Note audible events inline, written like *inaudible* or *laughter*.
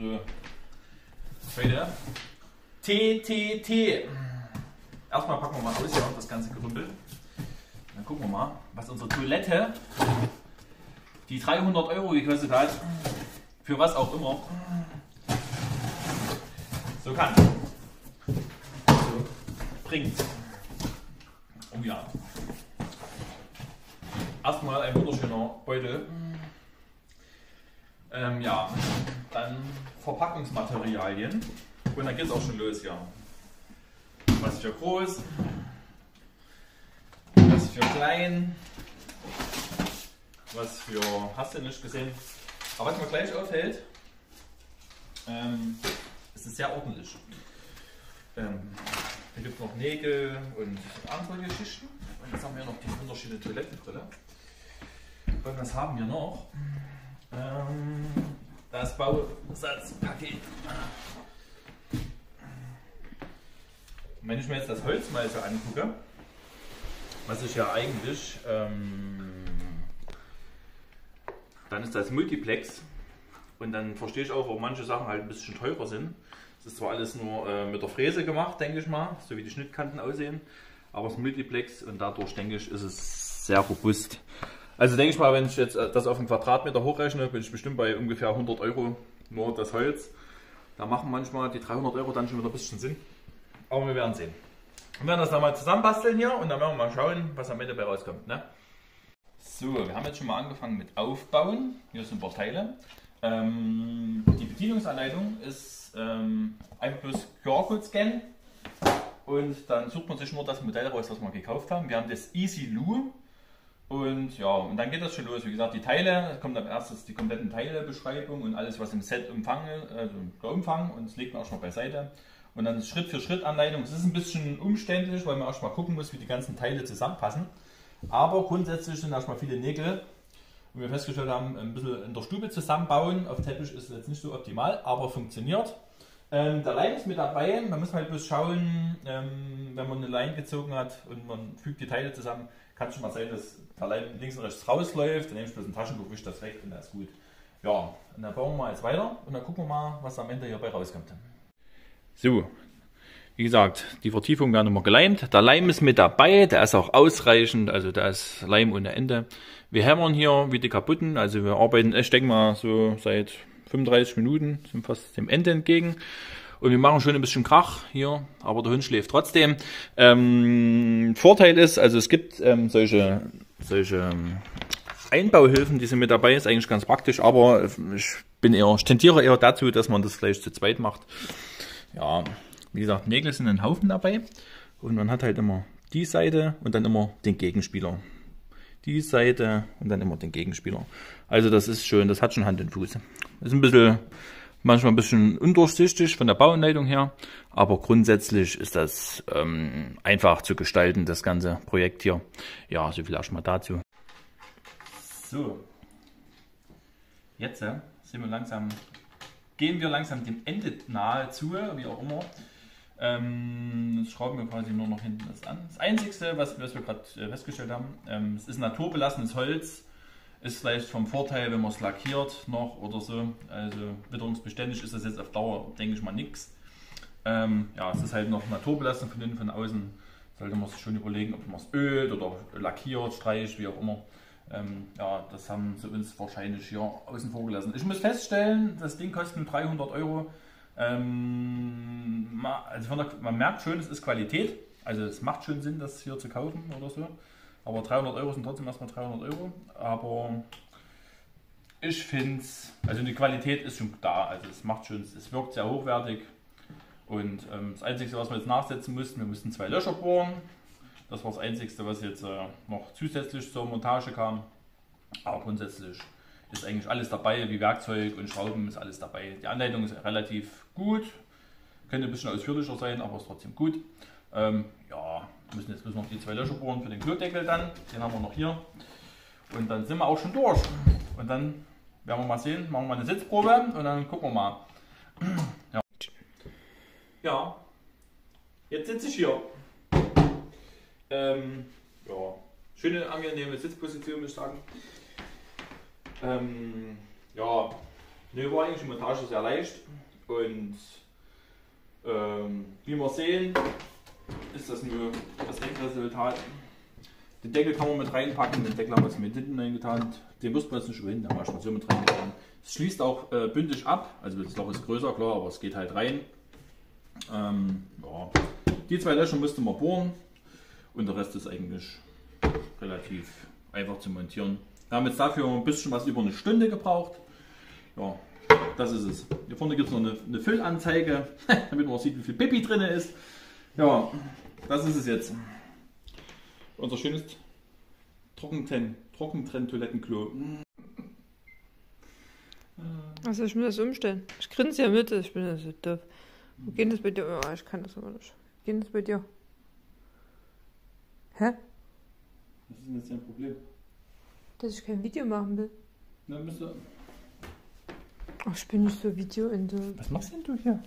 So. Leute. TTT. Erstmal packen wir mal aus hier das ganze Gerümpel. Dann gucken wir mal, was unsere Toilette, die 300 Euro gekostet hat, für was auch immer, so kann. So bringt. Oh ja. Erstmal ein wunderschöner Beutel. Ähm, ja, dann Verpackungsmaterialien. Und dann geht es auch schon los, ja. Was für groß, was für klein, was für, hast du nicht gesehen. Aber was mir gleich auffällt, ähm, es sehr ordentlich. Ähm, hier gibt es noch Nägel und andere Geschichten. Und jetzt haben wir noch die wunderschöne Toilettenbrille. Und was haben wir noch? Ähm, das Bausatzpaket. Wenn ich mir jetzt das Holz mal so angucke, was ich ja eigentlich, ähm, dann ist das Multiplex und dann verstehe ich auch, warum manche Sachen halt ein bisschen teurer sind. Es ist zwar alles nur äh, mit der Fräse gemacht, denke ich mal, so wie die Schnittkanten aussehen, aber es ist Multiplex und dadurch denke ich, ist es sehr robust. Also denke ich mal, wenn ich jetzt äh, das auf einen Quadratmeter hochrechne, bin ich bestimmt bei ungefähr 100 Euro nur das Holz. Da machen manchmal die 300 Euro dann schon wieder ein bisschen Sinn. Aber wir werden sehen. Wir werden das dann mal zusammenbasteln hier und dann werden wir mal schauen, was am Ende dabei rauskommt. Ne? So, wir haben jetzt schon mal angefangen mit Aufbauen. Hier sind ein paar Teile. Ähm, die Bedienungsanleitung ist ähm, einfach bloß QR-Code scannen und dann sucht man sich nur das Modell raus, was wir gekauft haben. Wir haben das Easy Loo und ja, und dann geht das schon los. Wie gesagt, die Teile, es kommt als erstes die kompletten Teilebeschreibung und alles, was im Set umfange, also der Umfang und das legt man auch schon mal beiseite. Und dann Schritt für Schritt Anleitung. Es ist ein bisschen umständlich, weil man auch mal gucken muss, wie die ganzen Teile zusammenpassen. Aber grundsätzlich sind erstmal viele Nägel und wir festgestellt haben, ein bisschen in der Stube zusammenbauen. Auf Teppich ist jetzt nicht so optimal, aber funktioniert. Ähm, der Leim ist mit dabei. Man muss halt bloß schauen, ähm, wenn man eine Leine gezogen hat und man fügt die Teile zusammen, kann es schon mal sein, dass der Leim links und rechts rausläuft. Dann nehme ich bloß ein Taschentuch, wische das weg und das ist gut. Ja, und dann bauen wir mal jetzt weiter und dann gucken wir mal, was am Ende hierbei rauskommt. So, wie gesagt, die Vertiefung werden immer geleimt. Der Leim ist mit dabei, der ist auch ausreichend, also da ist Leim ohne Ende. Wir hämmern hier wie die kaputten, also wir arbeiten, ich denke mal, so seit 35 Minuten, sind fast dem Ende entgegen. Und wir machen schon ein bisschen Krach hier, aber der Hund schläft trotzdem. Ähm, Vorteil ist, also es gibt ähm, solche, solche ähm, Einbauhilfen, die sind mit dabei, ist eigentlich ganz praktisch, aber ich bin eher, ich tendiere eher dazu, dass man das vielleicht zu zweit macht. Ja, wie gesagt, Nägel sind ein Haufen dabei und man hat halt immer die Seite und dann immer den Gegenspieler. Die Seite und dann immer den Gegenspieler. Also das ist schön, das hat schon Hand und Fuß. Ist ein bisschen, manchmal ein bisschen undurchsichtig von der Bauanleitung her, aber grundsätzlich ist das ähm, einfach zu gestalten, das ganze Projekt hier. Ja, so viel erstmal dazu. So, jetzt sind wir langsam, gehen wir langsam dem Ende nahe zu, wie auch immer. Ähm, jetzt schrauben wir quasi nur noch hinten das an. Das Einzige, was, was wir gerade äh, festgestellt haben, ähm, es ist naturbelassenes Holz, ist vielleicht vom Vorteil, wenn man es lackiert noch oder so. Also witterungsbeständig ist das jetzt auf Dauer, denke ich mal, nichts. Ähm, ja, es ist halt noch naturbelastet von innen, von außen. Sollte man sich schon überlegen, ob man es ölt oder lackiert, streicht, wie auch immer. Ähm, ja, das haben sie uns wahrscheinlich hier außen vor gelassen. Ich muss feststellen, das Ding kostet 300 Euro. Ähm, also der, man merkt schon, es ist Qualität. Also es macht schon Sinn, das hier zu kaufen oder so. Aber 300 Euro sind trotzdem erstmal 300 Euro. Aber ich finde es, also die Qualität ist schon da. Also es macht schon, es wirkt sehr hochwertig. Und ähm, das Einzige, was wir jetzt nachsetzen mussten, wir mussten zwei Löcher bohren. Das war das Einzige, was jetzt äh, noch zusätzlich zur Montage kam. Aber grundsätzlich ist eigentlich alles dabei, wie Werkzeug und Schrauben ist alles dabei. Die Anleitung ist relativ gut, könnte ein bisschen ausführlicher sein, aber ist trotzdem gut. Ähm, ja, müssen jetzt müssen noch die zwei Löcher bohren für den Klodeckel dann, den haben wir noch hier. Und dann sind wir auch schon durch. Und dann werden wir mal sehen, machen wir eine Sitzprobe und dann gucken wir mal. *clears throat* Ja, ja. jetzt sitze ich hier. Ähm, ja, schöne, angenehme Sitzposition, muss ich sagen. Ähm, ja, Ne, war eigentlich die Montage sehr leicht und ähm, wie wir sehen, ist das nur das Endresultat. Den Deckel kann man mit reinpacken, den Deckel haben wir jetzt mit hinten reingetan. Den muss man jetzt nicht überwinden, da haben wir so mit reingetan. Es schließt auch äh, bündig ab, also das Loch ist größer, klar, aber es geht halt rein. Ähm, ja. Die zwei Löcher müsste man bohren und der Rest ist eigentlich relativ einfach zu montieren. Wir haben jetzt dafür ein bisschen was über eine Stunde gebraucht. Ja, das ist es. Hier vorne gibt es noch eine, eine Füllanzeige, *laughs* damit man auch sieht, wie viel Pipi drin ist. Ja, das ist es jetzt. Unser schönes Trockentrenn, Trockentrenn-Toilettenklo. Also ich muss das umstellen. Ich grinse ja mit, ich bin ja so doof. Wo geht das bei dir? Oh, ich kann das aber nicht. Wo geht das bei dir? Hä? Was ist denn jetzt dein Problem? Dass ich kein Video machen will. Na, müsste. Ach, ich bin nicht so Video in so. Was machst denn du hier?